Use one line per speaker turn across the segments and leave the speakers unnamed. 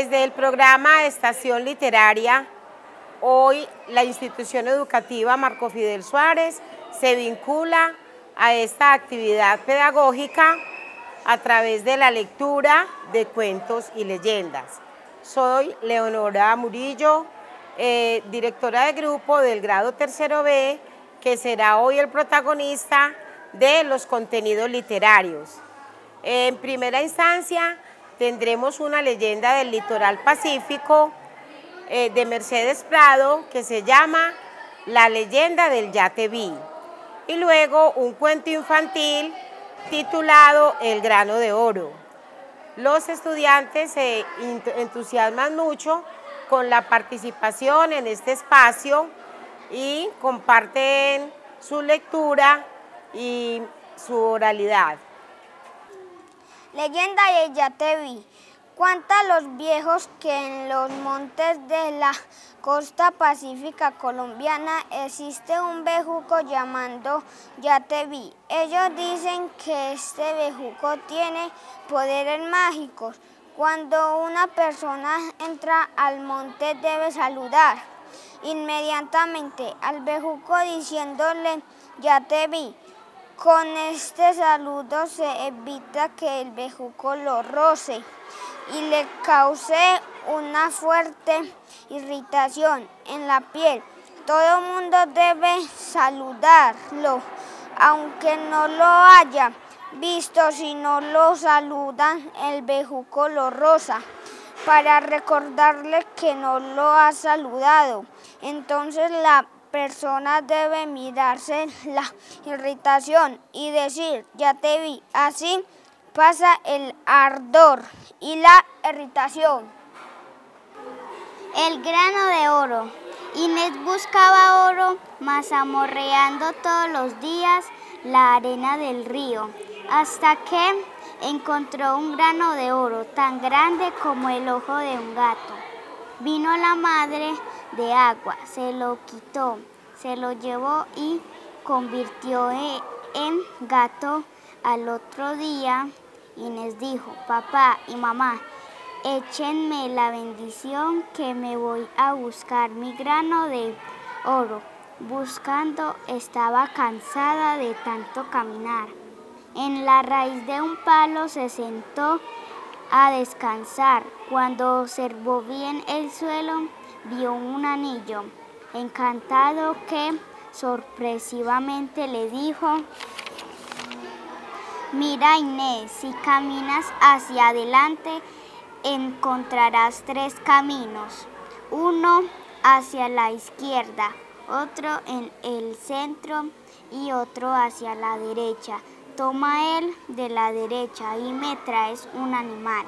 Desde el programa Estación Literaria, hoy la institución educativa Marco Fidel Suárez se vincula a esta actividad pedagógica a través de la lectura de cuentos y leyendas. Soy Leonora Murillo, eh, directora de grupo del grado tercero B, que será hoy el protagonista de los contenidos literarios. En primera instancia tendremos una leyenda del litoral pacífico eh, de Mercedes Prado que se llama La leyenda del Yateví y luego un cuento infantil titulado El grano de oro. Los estudiantes se entusiasman mucho con la participación en este espacio y comparten su lectura y su oralidad.
Leyenda de Yatevi. Cuenta los viejos que en los montes de la costa pacífica colombiana existe un bejuco llamado Yatevi. Ellos dicen que este bejuco tiene poderes mágicos. Cuando una persona entra al monte debe saludar inmediatamente al bejuco diciéndole Yatevi. Con este saludo se evita que el bejuco lo roce y le cause una fuerte irritación en la piel. Todo el mundo debe saludarlo, aunque no lo haya visto, si no lo saludan, el bejuco lo rosa, para recordarle que no lo ha saludado. Entonces la persona debe mirarse la irritación y decir, ya te vi, así pasa el ardor y la irritación.
El grano de oro. Inés buscaba oro, mazamorreando todos los días la arena del río, hasta que encontró un grano de oro tan grande como el ojo de un gato. Vino la madre de agua, se lo quitó, se lo llevó y convirtió en gato al otro día Inés dijo, papá y mamá, échenme la bendición que me voy a buscar mi grano de oro. Buscando estaba cansada de tanto caminar. En la raíz de un palo se sentó a descansar. Cuando observó bien el suelo, vio un anillo. Encantado que sorpresivamente le dijo, Mira Inés, si caminas hacia adelante encontrarás tres caminos. Uno hacia la izquierda, otro en el centro y otro hacia la derecha. Toma el de la derecha y me traes un animal.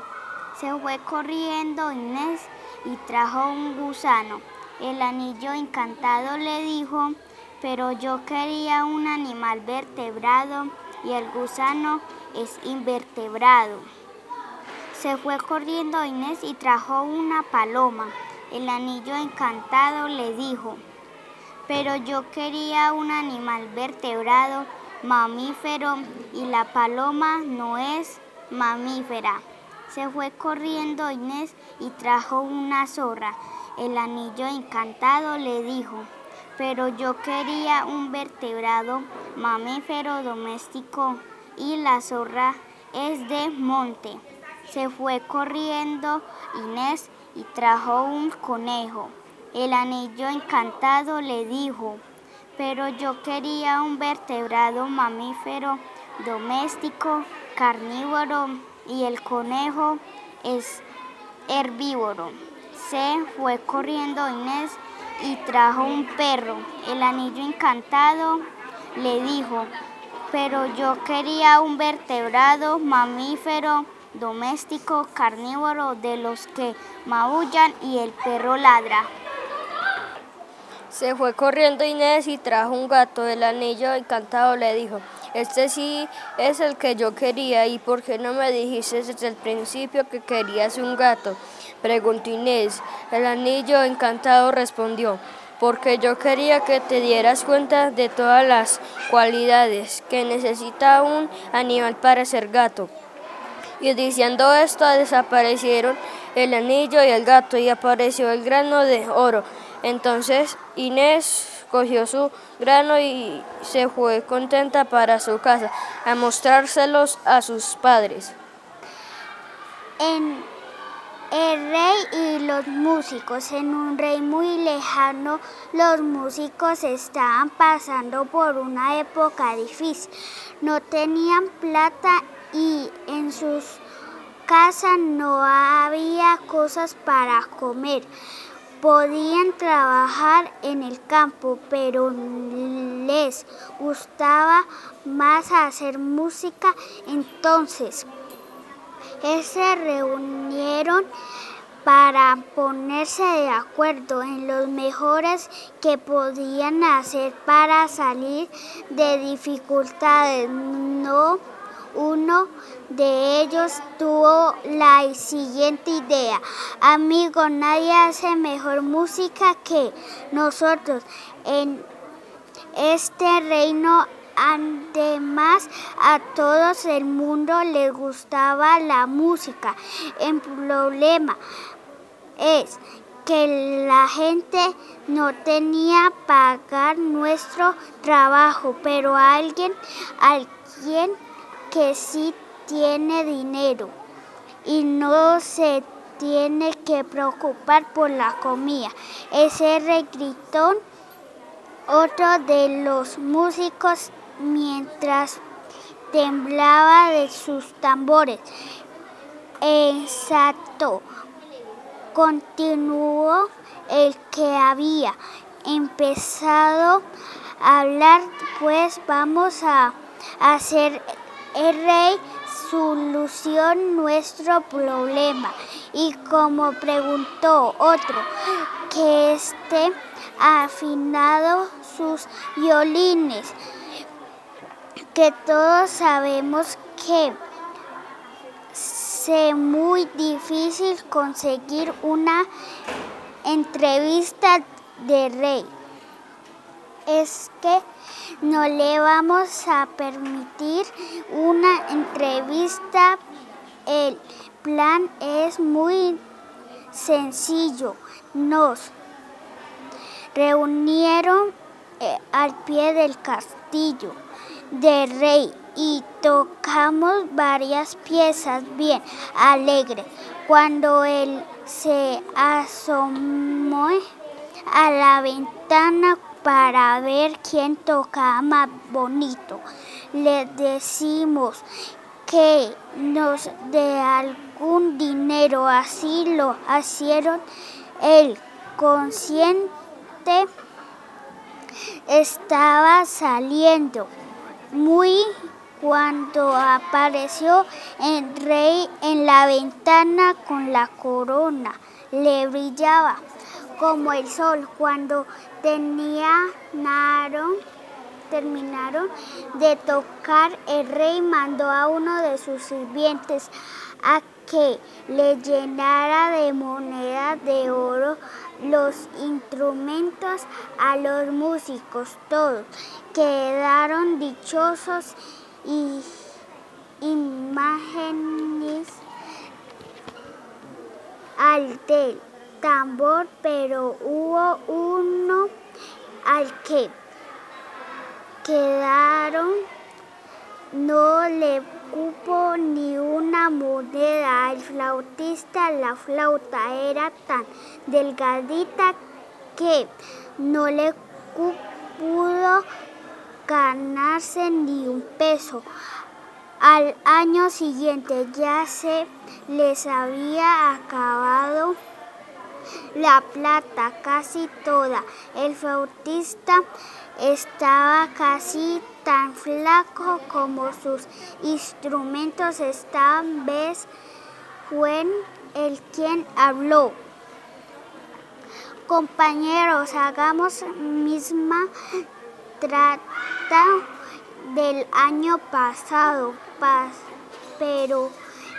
Se fue corriendo Inés y trajo un gusano. El anillo encantado le dijo, pero yo quería un animal vertebrado y el gusano es invertebrado. Se fue corriendo Inés y trajo una paloma. El anillo encantado le dijo, pero yo quería un animal vertebrado, mamífero, y la paloma no es mamífera. Se fue corriendo Inés y trajo una zorra. El anillo encantado le dijo, pero yo quería un vertebrado mamífero doméstico y la zorra es de monte. Se fue corriendo Inés y trajo un conejo. El anillo encantado le dijo, pero yo quería un vertebrado mamífero doméstico, carnívoro y el conejo es herbívoro. Se fue corriendo Inés y trajo un perro. El anillo encantado le dijo, pero yo quería un vertebrado mamífero doméstico carnívoro de los que maullan y el perro ladra.
Se fue corriendo Inés y trajo un gato. El anillo encantado le dijo, este sí es el que yo quería y ¿por qué no me dijiste desde el principio que querías un gato? Preguntó Inés. El anillo encantado respondió, porque yo quería que te dieras cuenta de todas las cualidades que necesita un animal para ser gato. Y diciendo esto, desaparecieron el anillo y el gato y apareció el grano de oro. Entonces Inés cogió su grano y se fue contenta para su casa a mostrárselos a sus padres.
En el rey y los músicos. En un rey muy lejano, los músicos estaban pasando por una época difícil. No tenían plata y en sus casas no había cosas para comer. Podían trabajar en el campo, pero les gustaba más hacer música. Entonces, se reunieron para ponerse de acuerdo en los mejores que podían hacer para salir de dificultades. No uno de ellos tuvo la siguiente idea. Amigo, nadie hace mejor música que nosotros. En este reino Además, a todos el mundo les gustaba la música. El problema es que la gente no tenía pagar nuestro trabajo, pero alguien, alguien que sí tiene dinero y no se tiene que preocupar por la comida. Ese regritón, otro de los músicos mientras temblaba de sus tambores. Exacto. Continuó el que había empezado a hablar, pues vamos a hacer el rey solución nuestro problema. Y como preguntó otro, que esté afinado sus violines que todos sabemos que es muy difícil conseguir una entrevista de rey. Es que no le vamos a permitir una entrevista. El plan es muy sencillo. Nos reunieron eh, al pie del castillo de rey y tocamos varias piezas bien alegres. Cuando él se asomó a la ventana para ver quién tocaba más bonito, le decimos que nos dé algún dinero, así lo hicieron el consciente estaba saliendo muy cuando apareció el rey en la ventana con la corona. Le brillaba como el sol. Cuando terminaron, terminaron de tocar, el rey mandó a uno de sus sirvientes a que le llenara de monedas de oro los instrumentos a los músicos, todos. Quedaron dichosos y imágenes al del tambor, pero hubo uno al que quedaron no le cupo ni una moneda. El flautista, la flauta era tan delgadita que no le pudo ganarse ni un peso. Al año siguiente ya se les había acabado la plata casi toda. El flautista estaba casi tan flaco como sus instrumentos estaban. ¿Ves? Fue el quien habló. Compañeros, hagamos misma trata del año pasado, pero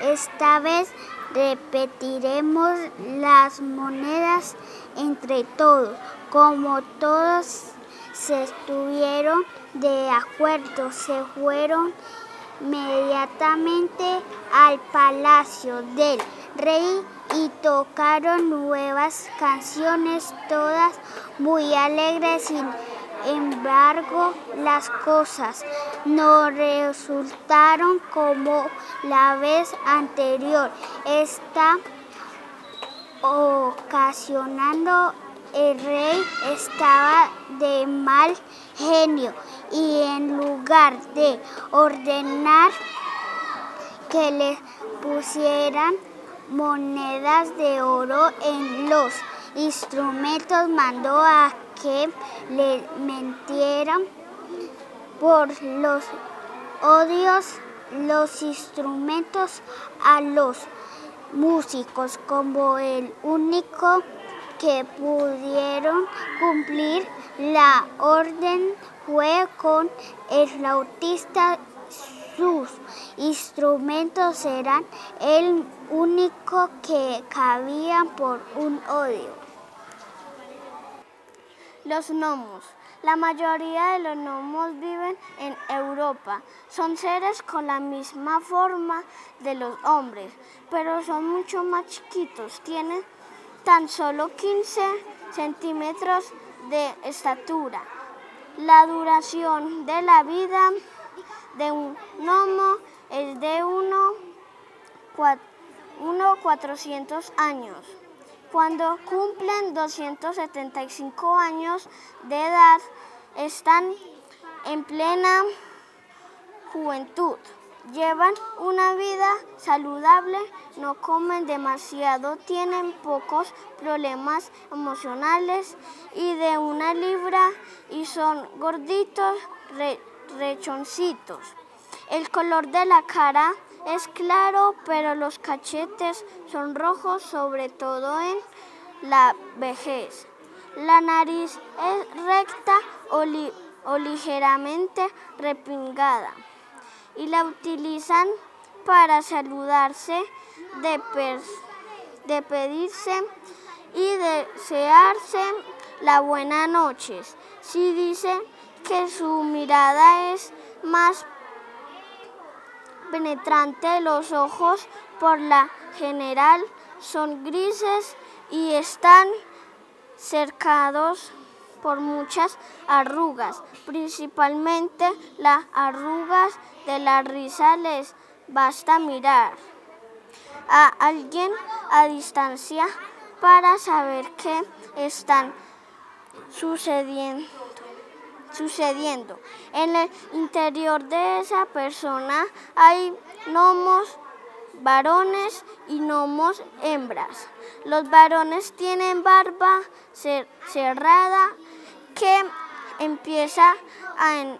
esta vez repetiremos las monedas entre todos, como todos se estuvieron de acuerdo, se fueron inmediatamente al palacio del rey y tocaron nuevas canciones, todas muy alegres. Sin embargo, las cosas no resultaron como la vez anterior. Está ocasionando el rey estaba de mal genio y en lugar de ordenar que le pusieran monedas de oro en los instrumentos, mandó a que le mentieran por los odios los instrumentos a los músicos como el único que pudieron cumplir la orden fue con el flautista. Sus instrumentos eran el único que cabían por un odio.
Los gnomos. La mayoría de los gnomos viven en Europa. Son seres con la misma forma de los hombres, pero son mucho más chiquitos. Tienen tan solo 15 centímetros de estatura. La duración de la vida de un gnomo es de 1,400 años. Cuando cumplen 275 años de edad, están en plena juventud. Llevan una vida saludable, no comen demasiado, tienen pocos problemas emocionales y de una libra y son gorditos, rechoncitos. El color de la cara es claro, pero los cachetes son rojos, sobre todo en la vejez. La nariz es recta o ligeramente repingada y la utilizan para saludarse, de, pedirse y desearse la buena noche. Si dice que su mirada es más penetrante, los ojos por la general son grises y están cercados por muchas arrugas, principalmente las arrugas de la risa les basta mirar a alguien a distancia para saber qué están sucediendo, sucediendo. En el interior de esa persona hay gnomos varones y gnomos hembras. Los varones tienen barba cerrada que empieza a,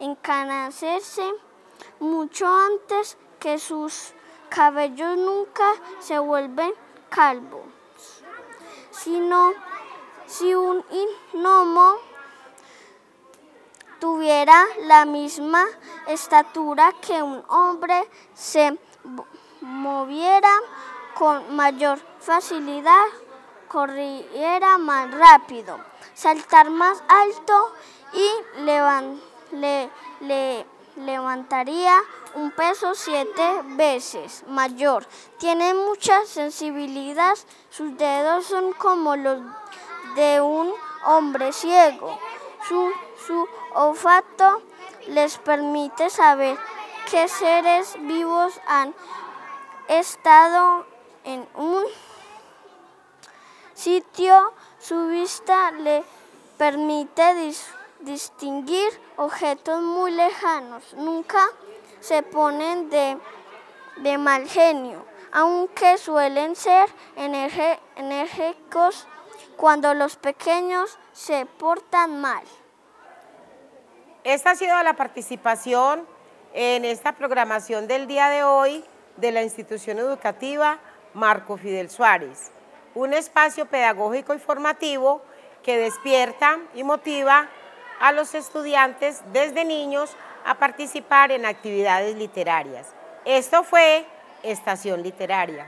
encanacerse mucho antes que sus cabellos nunca se vuelven calvos, sino si un gnomo tuviera la misma estatura que un hombre, se moviera con mayor facilidad, corriera más rápido, saltar más alto y le, levantaría un peso siete veces mayor. Tiene mucha sensibilidad, sus dedos son como los de un hombre ciego. Su, su olfato les permite saber qué seres vivos han estado en un sitio. Su vista le permite distinguir objetos muy lejanos. Nunca se ponen de, de mal genio, aunque suelen ser enérgicos cuando los pequeños se portan mal.
Esta ha sido la participación en esta programación del día de hoy de la institución educativa Marco Fidel Suárez, un espacio pedagógico y formativo que despierta y motiva a los estudiantes desde niños a participar en actividades literarias. Esto fue Estación Literaria.